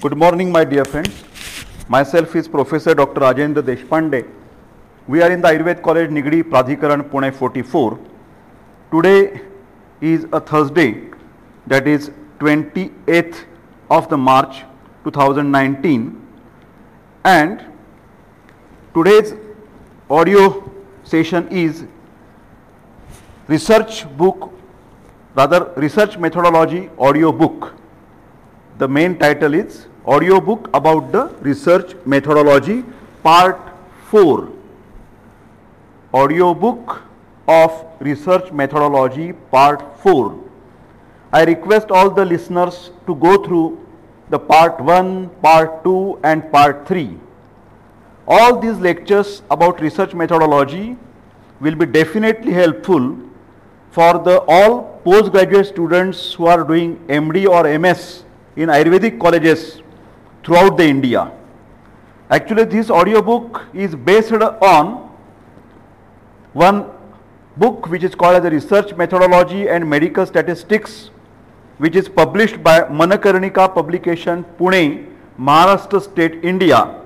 Good morning, my dear friends. Myself is Professor Dr. Rajendra Deshpande. We are in the Ayurved College, Nigdi, Pradhikaran, Pune 44. Today is a Thursday, that is 28th of the March 2019, and today's audio session is research book, rather research methodology audio book. The main title is audio book about the research methodology part 4. Audio book of research methodology part 4. I request all the listeners to go through the part 1, part 2 and part 3. All these lectures about research methodology will be definitely helpful for the all postgraduate students who are doing MD or MS in Ayurvedic colleges throughout the India. Actually, this audio book is based on one book which is called as a research methodology and medical statistics which is published by Manakarnika publication Pune, Maharashtra state, India.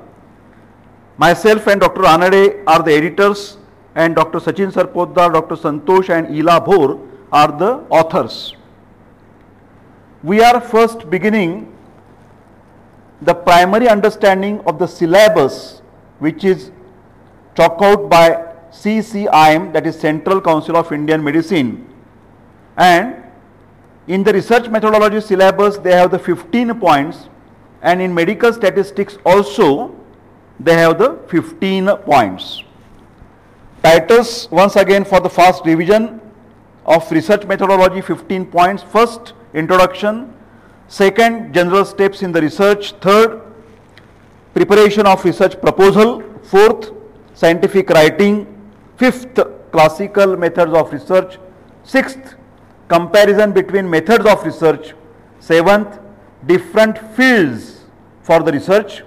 Myself and Dr. Anade are the editors and Dr. Sachin Sarpotdar, Dr. Santosh and Ila Bhor are the authors. We are first beginning the primary understanding of the syllabus which is chalked out by CCIM that is Central Council of Indian Medicine and in the research methodology syllabus they have the 15 points and in medical statistics also they have the 15 points. Titles once again for the fast revision of research methodology 15 points. First introduction, second general steps in the research, third preparation of research proposal, fourth scientific writing, fifth classical methods of research, sixth comparison between methods of research, seventh different fields for the research,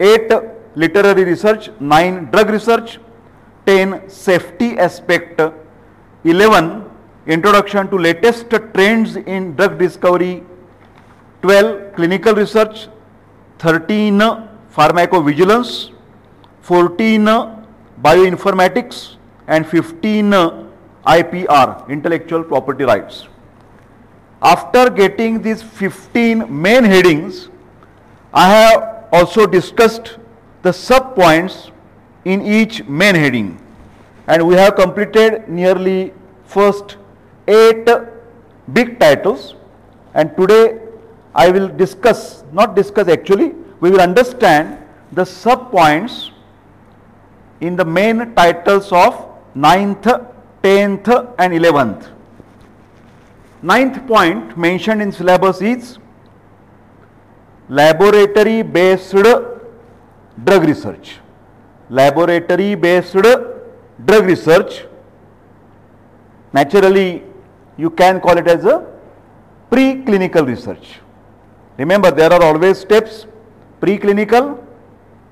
eight literary research, nine drug research, 10 safety aspect, 11 introduction to latest trends in drug discovery, 12 clinical research, 13 pharmacovigilance, 14 bioinformatics. and 15 IPR intellectual property rights. After getting these 15 main headings, I have also discussed the sub points in each main heading. And we have completed nearly first 8 big titles and today I will discuss, not discuss actually, we will understand the sub points in the main titles of 9th, 10th and 11th. Ninth point mentioned in syllabus is laboratory based drug research. Laboratory based drug research naturally you can call it as a preclinical research. Remember there are always steps preclinical,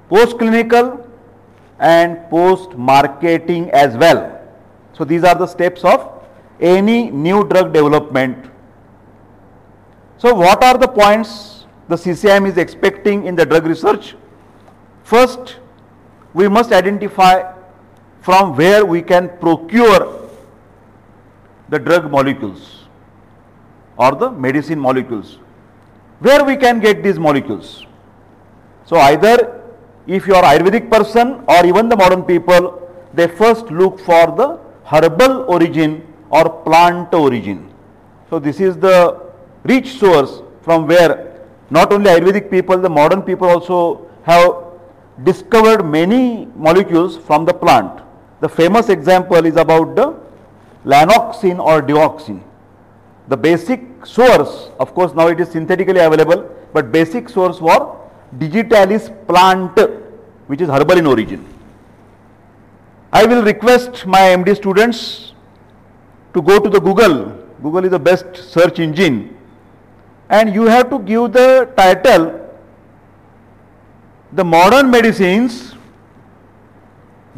postclinical and post marketing as well. So these are the steps of any new drug development. So what are the points the CCIM is expecting in the drug research? First, we must identify from where we can procure the drug molecules or the medicine molecules. Where we can get these molecules? So either if you are Ayurvedic person or even the modern people, they first look for the herbal origin or plant origin. So this is the rich source from where not only Ayurvedic people, the modern people also have discovered many molecules from the plant. The famous example is about the lanoxin or digoxin. The basic source, of course now it is synthetically available, but basic source was digitalis plant which is herbal in origin. I will request my MD students to go to the Google. Google is the best search engine and you have to give the title the modern medicines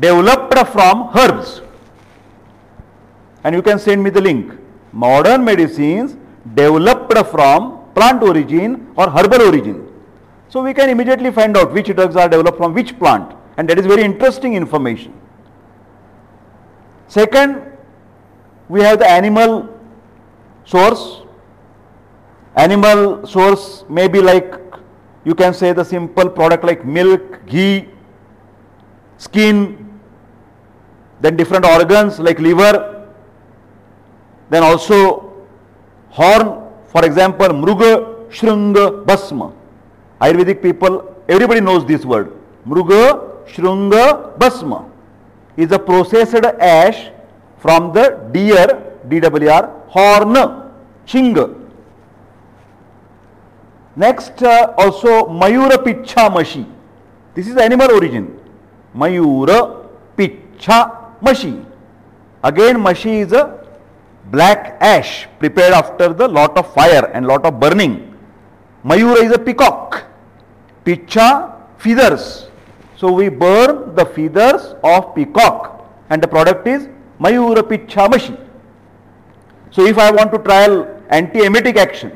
developed from herbs and you can send me the link modern medicines developed from plant origin or herbal origin So we can immediately find out which drugs are developed from which plant and that is very interesting information. Second, we have the animal source. Animal source may be like you can say the simple product like milk, ghee, skin, then different organs like liver, then also horn, for example, mruga, shrunga, basma. Ayurvedic people, everybody knows this word. Mruga, shrunga, basma is a processed ash from the deer, DWR, horn, chinga. Next, uh, also Mayura Picha Mashi. This is animal origin. Mayura Picha Mashi. Again, Mashi is a black ash prepared after the lot of fire and lot of burning. Mayura is a peacock. Picha, feathers. So we burn the feathers of peacock and the product is Mayura Picha Mashi. So if I want to trial anti-emetic action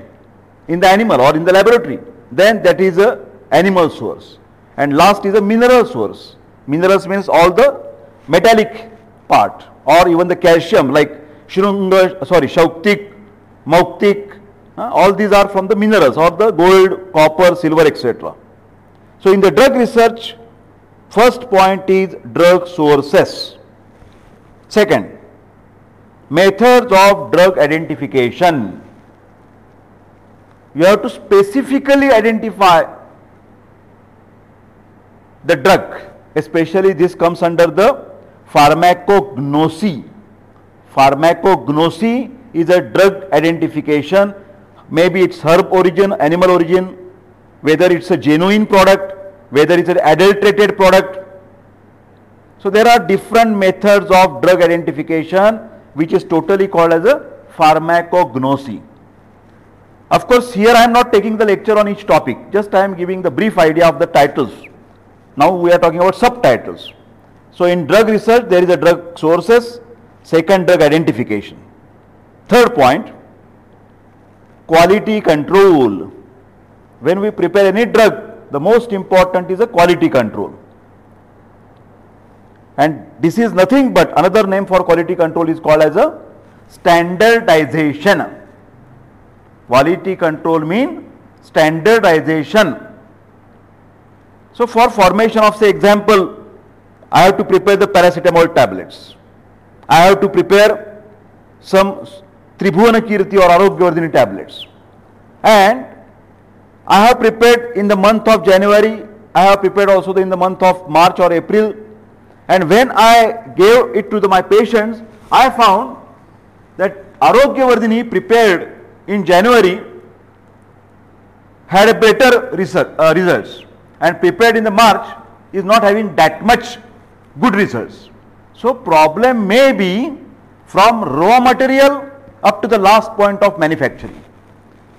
in the animal or in the laboratory, then that is a animal source. And last is a mineral source. Minerals means all the metallic part or even the calcium like Shrunga, sorry, Shauktik, Mauktik, uh, all these are from the minerals or the gold, copper, silver, etc. So in the drug research, first point is drug sources. Second, methods of drug identification. You have to specifically identify the drug, especially this comes under the pharmacognosy. Pharmacognosy is a drug identification, maybe it's herb origin, animal origin, whether it's a genuine product, whether it's an adulterated product. So there are different methods of drug identification which is totally called as a pharmacognosy. Of course, here I am not taking the lecture on each topic, just I am giving the brief idea of the titles. Now we are talking about subtitles. So in drug research, there is a drug sources, second drug identification. Third point, quality control. When we prepare any drug, the most important is a quality control. And this is nothing but another name for quality control is called as a standardization. Quality control mean standardization. So for formation of say example, I have to prepare the paracetamol tablets. I have to prepare some Tribhuvana Kirti or Arogyavardhini tablets. And I have prepared in the month of January, I have prepared also in the month of March or April. And when I gave it to the, my patients, I found that Arogyavardhini prepared in January had a better result, uh, results and prepared in the March is not having that much good results. So problem may be from raw material up to the last point of manufacturing.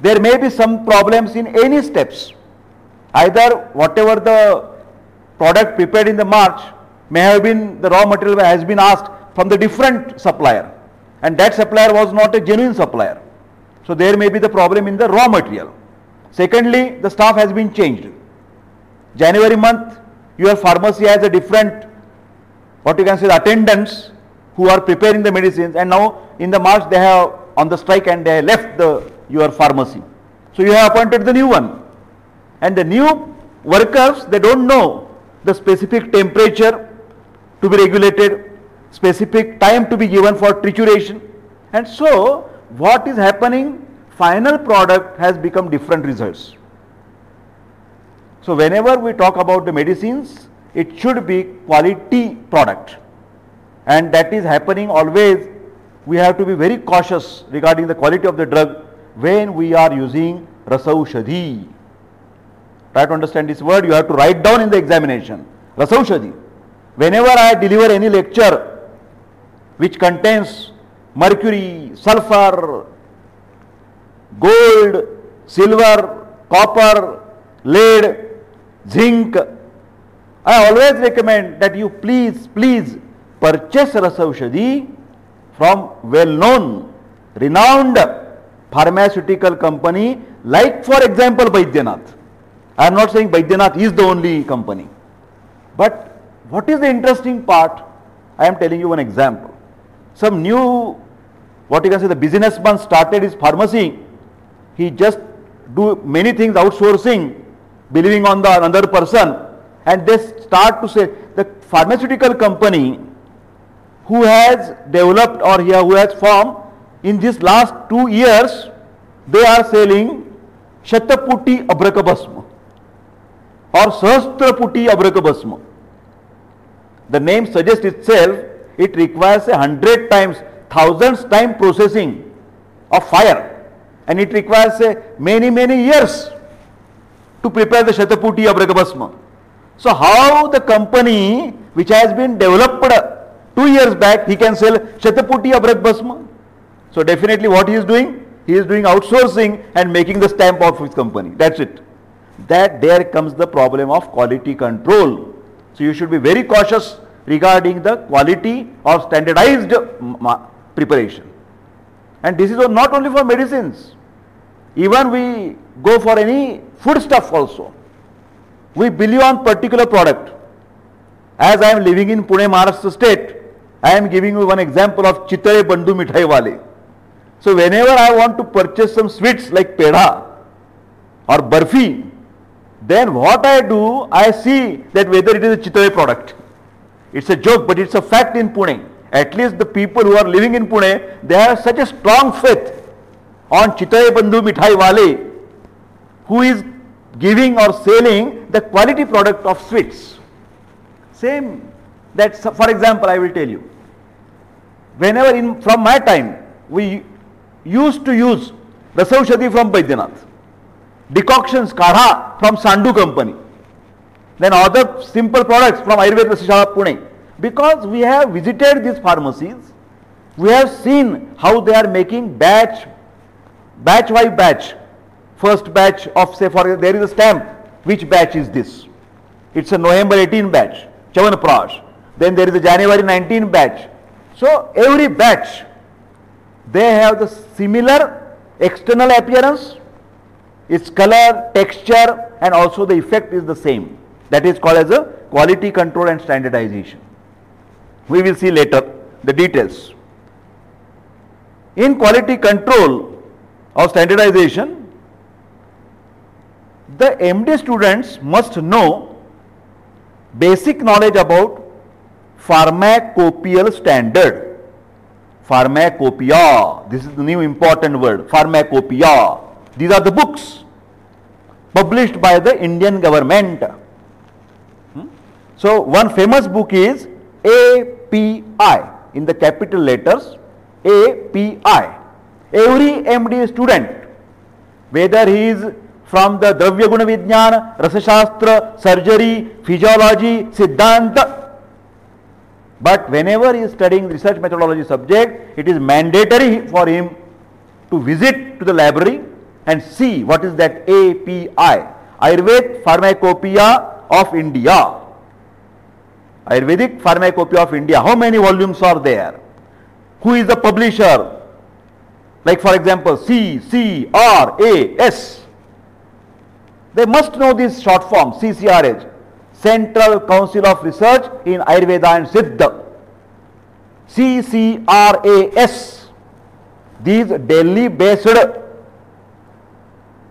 There may be some problems in any steps. Either whatever the product prepared in the March may have been the raw material has been asked from the different supplier and that supplier was not a genuine supplier. So there may be the problem in the raw material. Secondly, the staff has been changed. January month, your pharmacy has a different, what you can say, the attendants who are preparing the medicines and now in the March they have on the strike and they left the your pharmacy. So you have appointed the new one and the new workers they don't know the specific temperature to be regulated, specific time to be given for trituration and so what is happening final product has become different results. So whenever we talk about the medicines, it should be quality product and that is happening always. We have to be very cautious regarding the quality of the drug when we are using rasaushadhi. Try to understand this word, you have to write down in the examination. Rasaushadhi. Whenever I deliver any lecture which contains mercury, sulfur, gold, silver, copper, lead, zinc. I always recommend that you please, please purchase Rasaushadhi from well-known, renowned pharmaceutical company like for example Baidyanath. I am not saying Baidyanath is the only company. But what is the interesting part? I am telling you one example. Some new, what you can say, the businessman started his pharmacy. He just do many things outsourcing, believing on the another person, and they start to say the pharmaceutical company who has developed or here who has formed in this last two years, they are selling Shataputi Abrakabasma or Sahasraputi Abrakabasma. The name suggests itself, it requires a hundred times, thousands time processing of fire and it requires a many many years to prepare the Shataputi Abrakabasma. So how the company which has been developed two years back, he can sell Shataputi Abrakabasma. So definitely what he is doing? He is doing outsourcing and making the stamp of his company. That's it. That there comes the problem of quality control. So you should be very cautious regarding the quality of standardized preparation. And this is not only for medicines. Even we go for any food stuff also. We believe on particular product. As I am living in Pune, Maharashtra state, I am giving you one example of Chitare Bandhu Mithai Wale. So whenever I want to purchase some sweets like pedha or barfi, then what I do, I see that whether it is a Chitare product. It's a joke, but it's a fact in Pune. At least the people who are living in Pune, they have such a strong faith on Chitare Bandhu Mithai Wale, who is giving or selling the quality product of sweets. Same, that for example, I will tell you. Whenever in from my time, we used to use Rasaushadi from Baidyanath, decoctions, Kadha from Sandu company, then other simple products from Ayurveda Rasashala Pune. Because we have visited these pharmacies, we have seen how they are making batch, batch by batch. First batch of say for there is a stamp, which batch is this? It's a November 18 batch, Chavan Then there is a January 19 batch. So every batch they have the similar external appearance, its color, texture and also the effect is the same. That is called as a quality control and standardization. We will see later the details. In quality control or standardization, the MD students must know basic knowledge about pharmacopoeial standard Pharmacopoeia. This is the new important word. Pharmacopoeia. These are the books published by the Indian government. Hmm? So, one famous book is API in the capital letters API. Every MD student, whether he is from the Dravya Guna Vijnana, Rasashastra, Surgery, Physiology, Siddhanta, but whenever he is studying research methodology subject, it is mandatory for him to visit to the library and see what is that API, Ayurvedic Pharmacopoeia of India. Ayurvedic Pharmacopoeia of India. How many volumes are there? Who is the publisher? Like for example, C, C, R, A, S. They must know this short form, CCRH. Central Council of Research in Ayurveda and Siddha. CCRAS. These Delhi based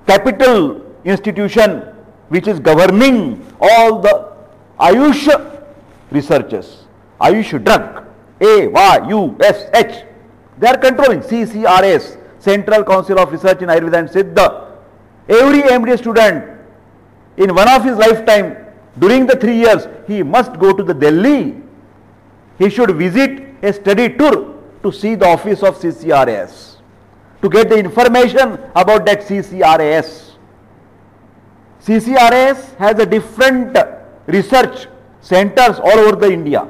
capital institution which is governing all the Ayush researchers, Ayush drug. A, Y, U, S, H. They are controlling CCRS, Central Council of Research in Ayurveda and Siddha. Every MD student in one of his lifetime during the three years, he must go to the Delhi. He should visit a study tour to see the office of CCRAS, to get the information about that CCRAS. CCRAS has a different research centers all over the India.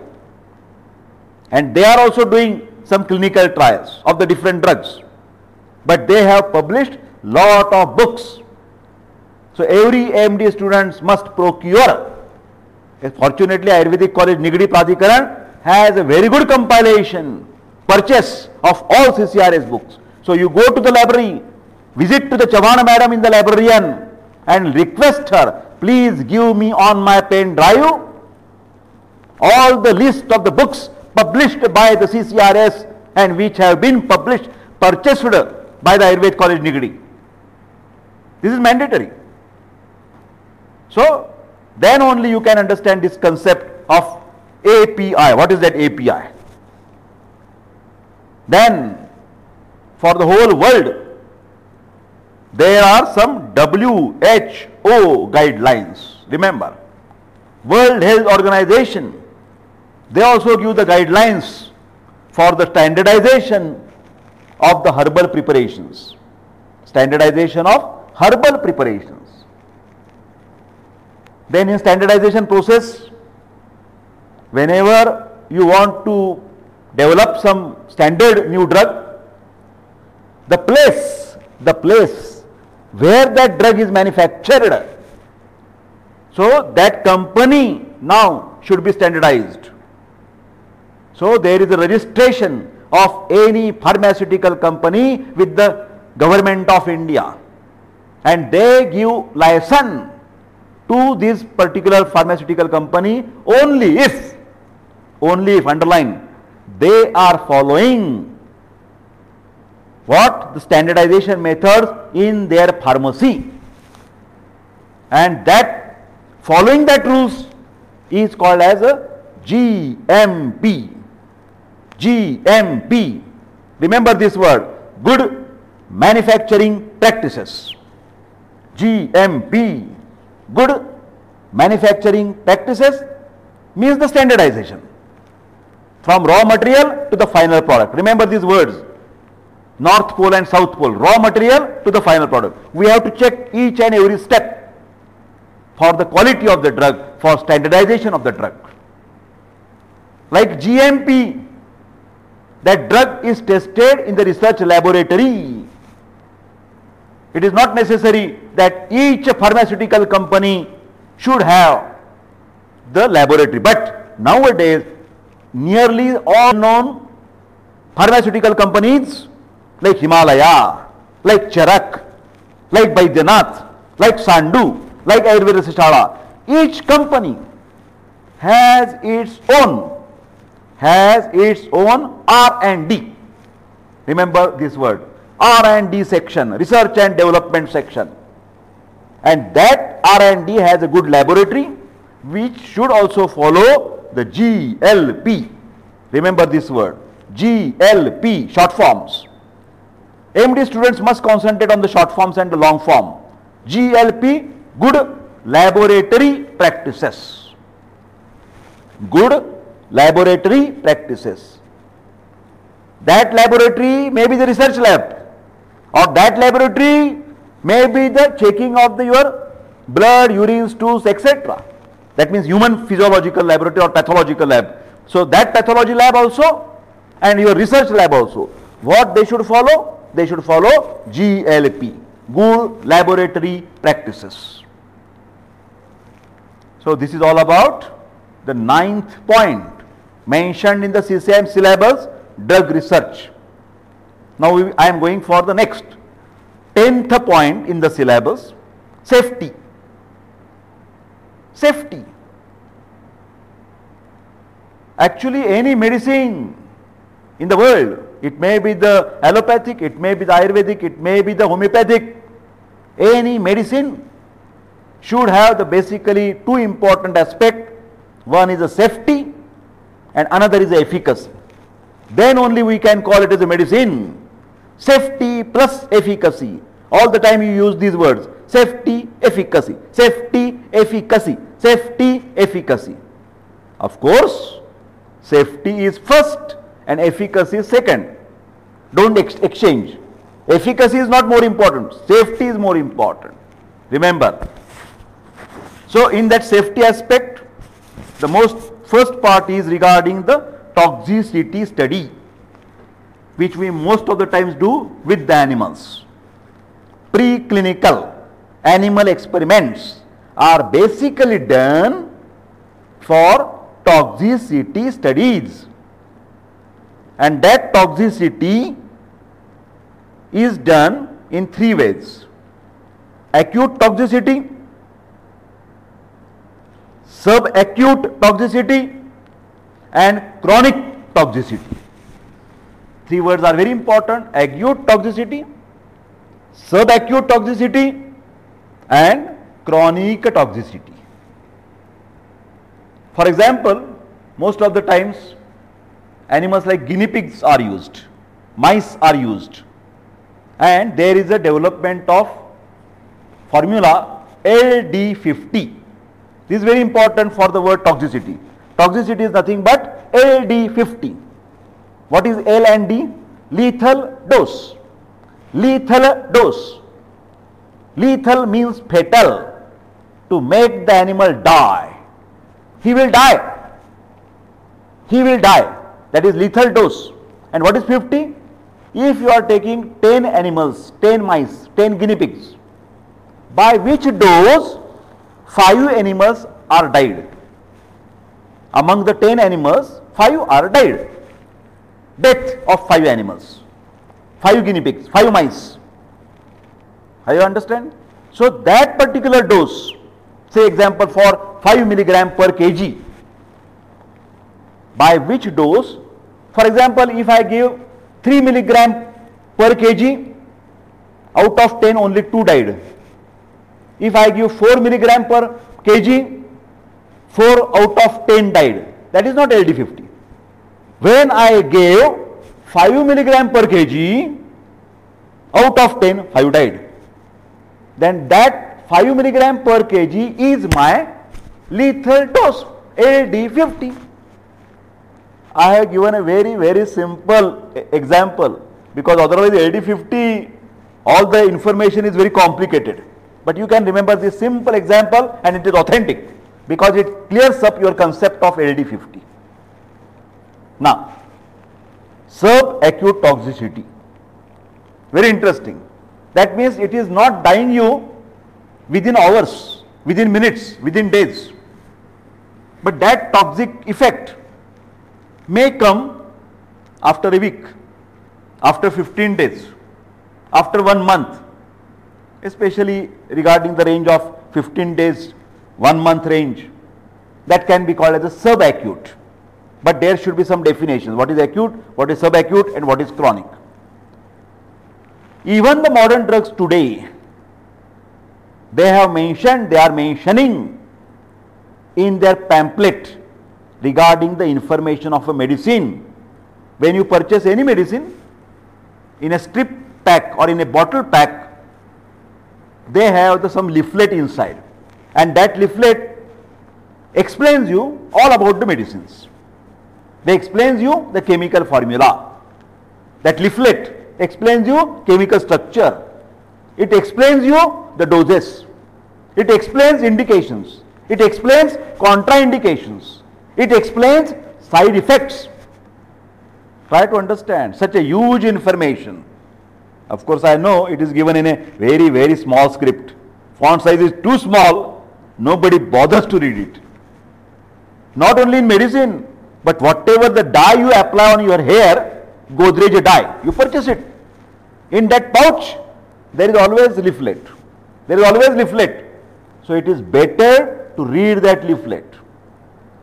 And they are also doing some clinical trials of the different drugs. But they have published lot of books. So every MD students must procure Fortunately, Ayurvedic College Nigadi Pradhikaran has a very good compilation, purchase of all CCRS books. So you go to the library, visit to the Chavana madam in the librarian and request her, please give me on my pen drive all the list of the books published by the CCRS and which have been published, purchased by the Ayurveda College Nigadi. This is mandatory. So, then only you can understand this concept of API. What is that API? Then, for the whole world, there are some WHO guidelines. Remember, World Health Organization, they also give the guidelines for the standardization of the herbal preparations. Standardization of herbal preparations. Then in standardization process, whenever you want to develop some standard new drug, the place, the place where that drug is manufactured, so that company now should be standardized. So there is a registration of any pharmaceutical company with the government of India and they give license to this particular pharmaceutical company only if, only if underline, they are following what the standardization methods in their pharmacy and that following that rules is called as a GMP. GMP. Remember this word, good manufacturing practices. GMP, good manufacturing practices means the standardization from raw material to the final product. Remember these words, North Pole and South Pole, raw material to the final product. We have to check each and every step for the quality of the drug, for standardization of the drug. Like GMP, that drug is tested in the research laboratory it is not necessary that each pharmaceutical company should have the laboratory. But nowadays, nearly all known pharmaceutical companies like Himalaya, like Charak, like Baidyanath, like Sandu, like Ayurveda Rasashala, each company has its own has its own R&D. Remember this word R&D section, research and development section. And that R&D has a good laboratory which should also follow the GLP. Remember this word, GLP, short forms. MD students must concentrate on the short forms and the long form. GLP, good laboratory practices. Good laboratory practices. That laboratory may be the research lab or that laboratory may be the checking of the, your blood, urine, stools, etc. That means human physiological laboratory or pathological lab. So that pathology lab also and your research lab also. What they should follow? They should follow GLP, Good Laboratory Practices. So this is all about the ninth point mentioned in the CCIM syllabus, drug research. Now I am going for the next tenth point in the syllabus, safety. Safety. Actually any medicine in the world, it may be the allopathic, it may be the Ayurvedic, it may be the homeopathic, any medicine should have the basically two important aspect. One is the safety and another is the efficacy. Then only we can call it as a medicine safety plus efficacy. All the time you use these words safety, efficacy, safety, efficacy, safety, efficacy. Of course, safety is first and efficacy is second. Don't ex exchange. Efficacy is not more important, safety is more important. Remember. So, in that safety aspect, the most first part is regarding the toxicity study which we most of the times do with the animals. Preclinical animal experiments are basically done for toxicity studies and that toxicity is done in three ways. acute toxicity, subacute toxicity and chronic toxicity. Three words are very important, acute toxicity, subacute toxicity and chronic toxicity. For example, most of the times animals like guinea pigs are used, mice are used and there is a development of formula LD50. This is very important for the word toxicity. Toxicity is nothing but LD50. What is L and D? Lethal dose. Lethal dose. Lethal means fatal to make the animal die. He will die. He will die. That is lethal dose. And what is 50? If you are taking 10 animals, 10 mice, 10 guinea pigs, by which dose 5 animals are died. Among the 10 animals, 5 are died. Death of 5 animals, 5 guinea pigs, 5 mice. Are you understand? So that particular dose, say example for 5 milligram per kg, by which dose, for example, if I give 3 milligram per kg, out of 10 only 2 died. If I give 4 milligram per kg, 4 out of 10 died. That is not LD50. When I gave 5 milligram per kg, out of 10, 5 died. Then that 5 milligram per kg is my lethal dose, LD50. I have given a very, very simple example because otherwise LD50, all the information is very complicated. But you can remember this simple example and it is authentic because it clears up your concept of LD50. Now, subacute toxicity, very interesting. That means it is not dying you within hours, within minutes, within days. But that toxic effect may come after a week, after 15 days, after one month, especially regarding the range of 15 days, one month range. That can be called as a subacute. But there should be some definitions. What is acute, what is subacute and what is chronic. Even the modern drugs today, they have mentioned, they are mentioning in their pamphlet regarding the information of a medicine. When you purchase any medicine in a strip pack or in a bottle pack, they have the, some leaflet inside and that leaflet explains you all about the medicines. They explains you the chemical formula. That leaflet explains you chemical structure. It explains you the doses. It explains indications. It explains contraindications. It explains side effects. Try to understand such a huge information. Of course, I know it is given in a very, very small script. Font size is too small, nobody bothers to read it. Not only in medicine, but whatever the dye you apply on your hair, Godrej dye, you purchase it. In that pouch, there is always leaflet. There is always leaflet. So it is better to read that leaflet.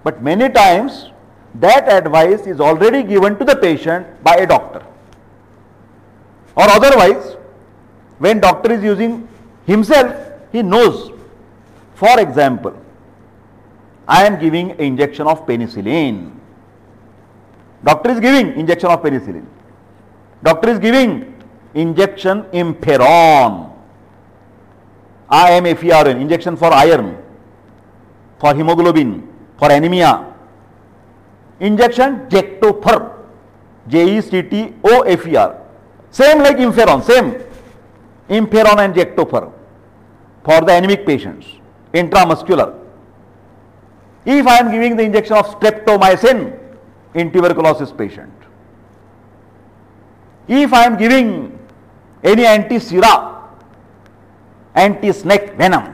But many times that advice is already given to the patient by a doctor. Or otherwise, when doctor is using himself, he knows. For example, I am giving injection of penicillin. Doctor is giving injection of penicillin. Doctor is giving injection impferon. IMFERN, injection for iron, for hemoglobin, for anemia. Injection Jectofer, J-E-C-T-O-F-E-R. Same like Imferon, same. Imferon and Jectofer for the anemic patients, intramuscular. If I am giving the injection of streptomycin in tuberculosis patient, if I am giving any anti-sera, anti-snake venom,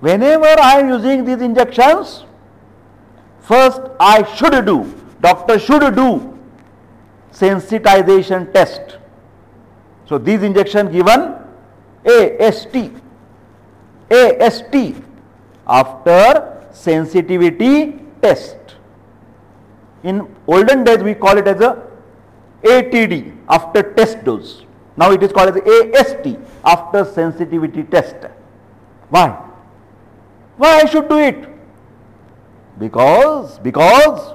whenever I am using these injections, first I should do, doctor should do sensitization test. So these injection given AST. AST after sensitivity test. In olden days we call it as a ATD after test dose. Now it is called as AST after sensitivity test. Why? Why I should do it? Because, because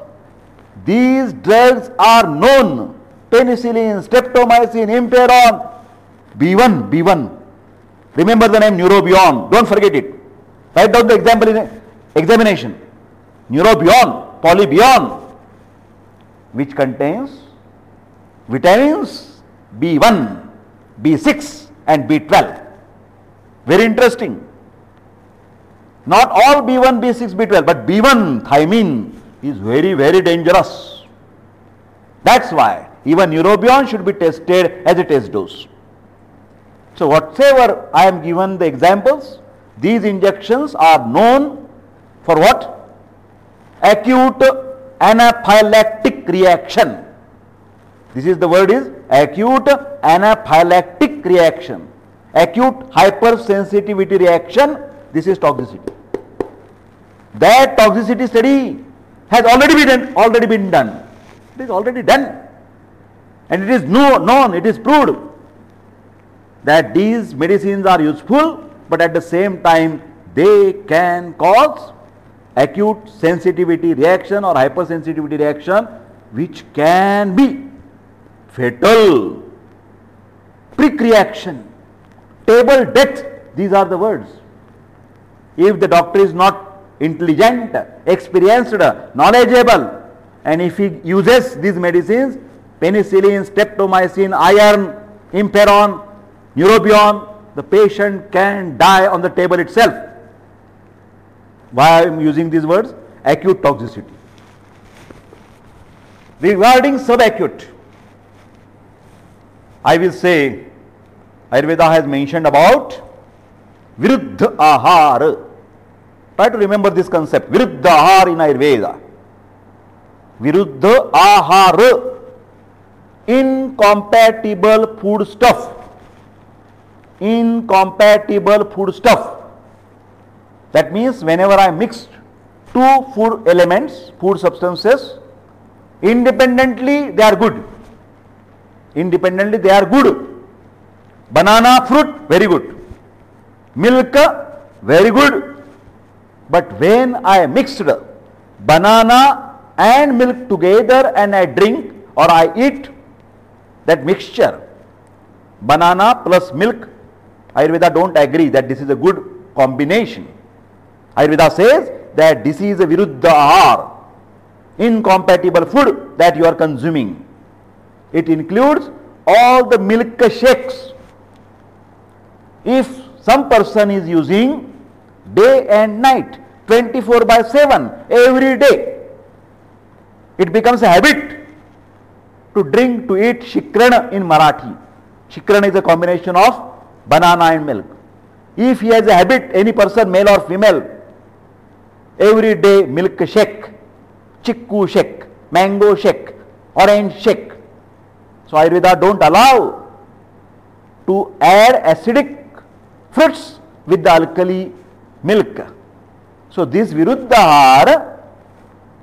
these drugs are known. Penicillin, streptomycin, imferon, B1, B1. Remember the name Neurobion. Don't forget it. Write down the example in examination. Neurobion, Polybion, which contains vitamins B1, B6 and B12. Very interesting. Not all B1, B6, B12, but B1, thiamine, is very, very dangerous. That's why even neurobion should be tested as a test dose. So whatever I am given the examples, these injections are known for what? Acute anaphylactic reaction. This is the word is acute anaphylactic reaction. Acute hypersensitivity reaction, this is toxicity. That toxicity study has already been done, already been done. It is already done. And it is no, known, it is proved that these medicines are useful, but at the same time they can cause acute sensitivity reaction or hypersensitivity reaction which can be fatal. Prick reaction, table death, these are the words. If the doctor is not intelligent, experienced, knowledgeable and if he uses these medicines, penicillin, streptomycin, iron, imferon, neurobion, the patient can die on the table itself. Why I am using these words? Acute toxicity. Regarding subacute, I will say Ayurveda has mentioned about Viruddha Ahar Try to remember this concept. Viruddha ahar in Ayurveda. Viruddha ahar. Incompatible food stuff. Incompatible food stuff. That means whenever I mix two food elements, food substances, independently they are good. Independently they are good. Banana fruit, very good. Milk, very good but when I mixed banana and milk together and I drink or I eat that mixture, banana plus milk, Ayurveda don't agree that this is a good combination. Ayurveda says that a viruddha ahar, incompatible food that you are consuming. It includes all the milk shakes. If some person is using day and night, 24 by 7, every day. It becomes a habit to drink, to eat shikran in Marathi. Shikran is a combination of banana and milk. If he has a habit, any person, male or female, every day milk shake, chikku shake, mango shake, orange shake. So Ayurveda don't allow to add acidic fruits with the alkali milk. So this viruddhahar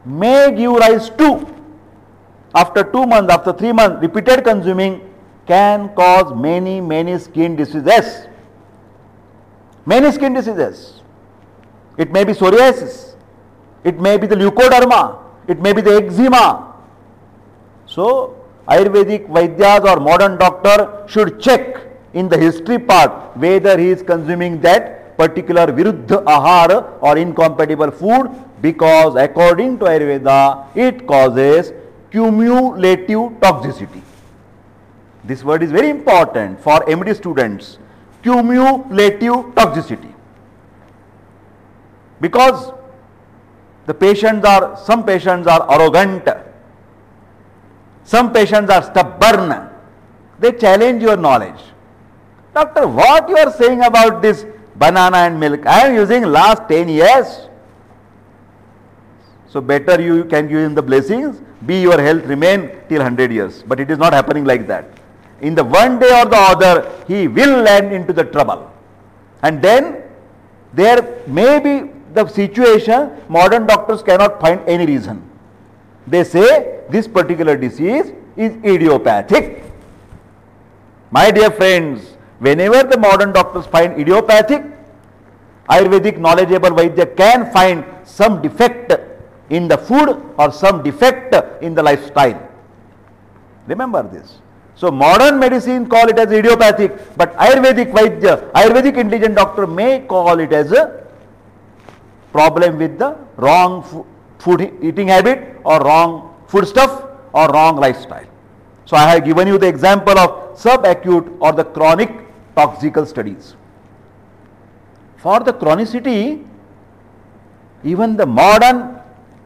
may give rise to after 2 months, after 3 months repeated consuming can cause many many skin diseases. Many skin diseases. It may be psoriasis, it may be the leukoderma, it may be the eczema. So Ayurvedic Vaidyas or modern doctor should check in the history part whether he is consuming that particular viruddha ahar or incompatible food because according to Ayurveda it causes cumulative toxicity. This word is very important for MD students cumulative toxicity because the patients are some patients are arrogant some patients are stubborn they challenge your knowledge doctor what you are saying about this banana and milk. I am using last 10 years. So better you can give him the blessings, be your health remain till 100 years. But it is not happening like that. in the one day or the other, he will land into the trouble. And then there may be the situation modern doctors cannot find any reason. They say this particular disease is idiopathic. My dear friends, whenever the modern doctors find idiopathic, Ayurvedic knowledgeable Vaidya can find some defect in the food or some defect in the lifestyle. Remember this. So modern medicine call it as idiopathic, but Ayurvedic Vaidya, Ayurvedic intelligent doctor may call it as a problem with the wrong food eating habit or wrong food stuff or wrong lifestyle. So I have given you the example of subacute or the chronic toxical studies. For the chronicity, even the modern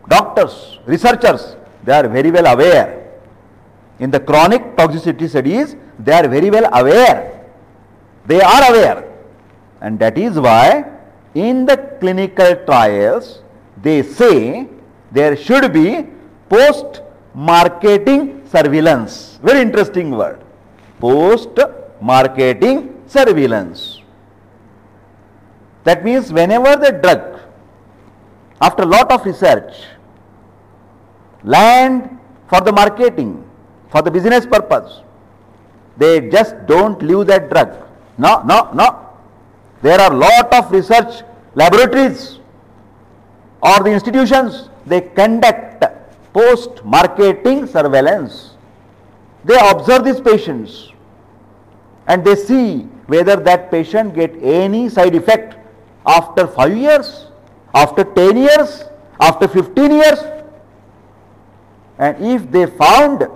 doctors, researchers, they are very well aware. In the chronic toxicity studies, they are very well aware. They are aware. And that is why in the clinical trials, they say there should be post marketing surveillance. Very interesting word. Post marketing surveillance. That means whenever the drug, after lot of research, land for the marketing, for the business purpose, they just don't leave that drug. No, no, no. There are lot of research laboratories or the institutions, they conduct post-marketing surveillance. They observe these patients and they see whether that patient get any side effect after 5 years, after 10 years, after 15 years. And if they found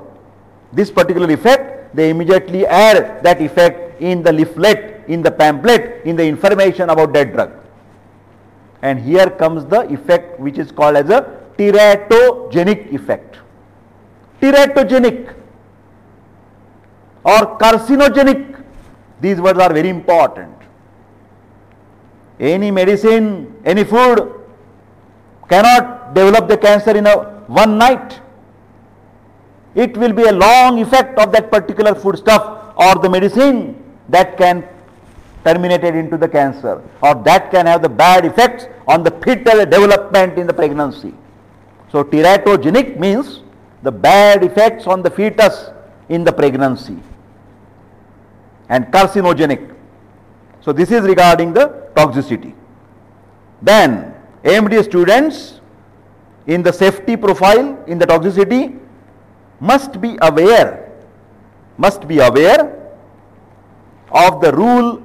this particular effect, they immediately add that effect in the leaflet, in the pamphlet, in the information about that drug. And here comes the effect which is called as a teratogenic effect. Teratogenic or carcinogenic, these words are very important any medicine, any food cannot develop the cancer in a one night. It will be a long effect of that particular food stuff or the medicine that can terminate into the cancer or that can have the bad effects on the fetal development in the pregnancy. So teratogenic means the bad effects on the fetus in the pregnancy and carcinogenic so this is regarding the toxicity. Then AMD students in the safety profile in the toxicity must be aware, must be aware of the rule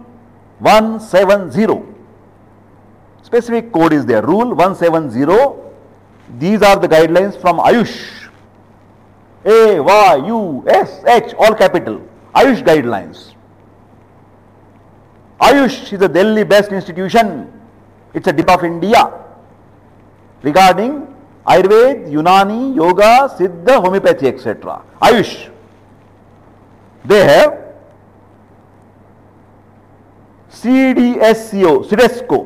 170. Specific code is there, rule 170. These are the guidelines from Ayush. A, Y, U, S, H, all capital. Ayush guidelines. Ayush is a Delhi based institution. It's a dip of India regarding Ayurveda, Unani, Yoga, Siddha, Homeopathy, etc. Ayush. They have CDSCO, CDSCO,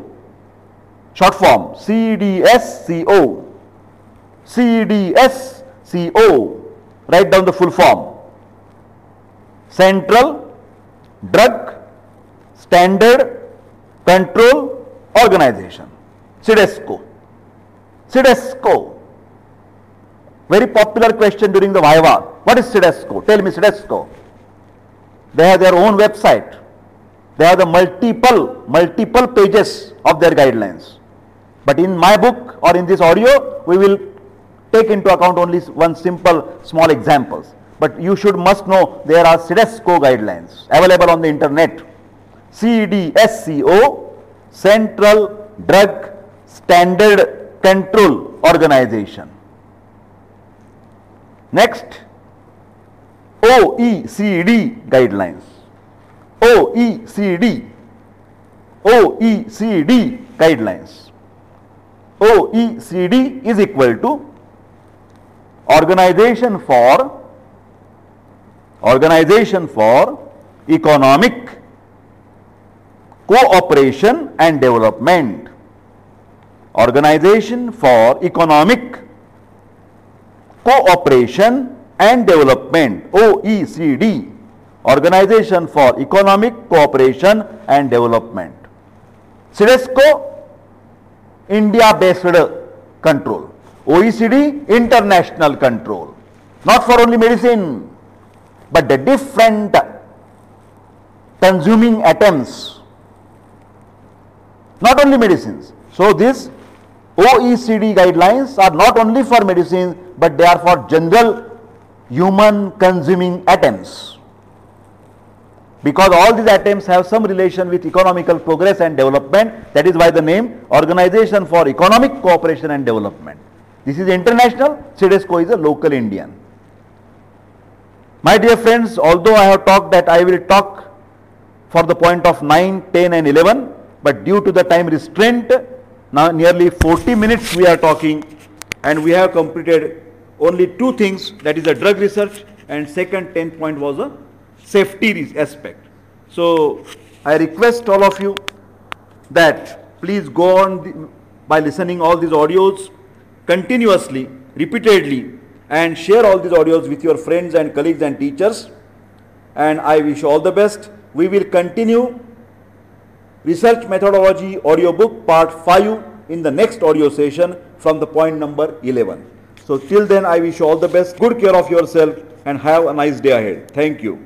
short form CDSCO, CDSCO, write down the full form. Central Drug Standard Control Organization, CDSCO. CDSCO. Very popular question during the Viva. What is CDSCO? Tell me CDSCO. They have their own website. They have the multiple, multiple pages of their guidelines. But in my book or in this audio, we will take into account only one simple small examples. But you should must know there are CDSCO guidelines available on the internet. CDSCO, Central Drug Standard Control Organization. Next, OECD guidelines. OECD, OECD guidelines. OECD is equal to Organization for Organization for Economic cooperation and development, Organization for Economic Cooperation and Development, OECD, Organization for Economic Cooperation and Development. CDSCO, India-based control. OECD, international control. Not for only medicine, but the different consuming atoms. Not only medicines. So, these OECD guidelines are not only for medicines, but they are for general human consuming atoms because all these attempts have some relation with economical progress and development that is why the name Organization for Economic Cooperation and Development. This is international, CDSCO is a local Indian. My dear friends, although I have talked that I will talk for the point of 9, 10 and 11, but due to the time restraint, now nearly 40 minutes we are talking and we have completed only two things that is the drug research and second 10th point was a safety aspect. So I request all of you that please go on the, by listening all these audios continuously, repeatedly and share all these audios with your friends and colleagues and teachers and I wish all the best. We will continue research methodology audiobook part 5 in the next audio session from the point number 11. So till then I wish you all the best. Good care of yourself and have a nice day ahead. Thank you.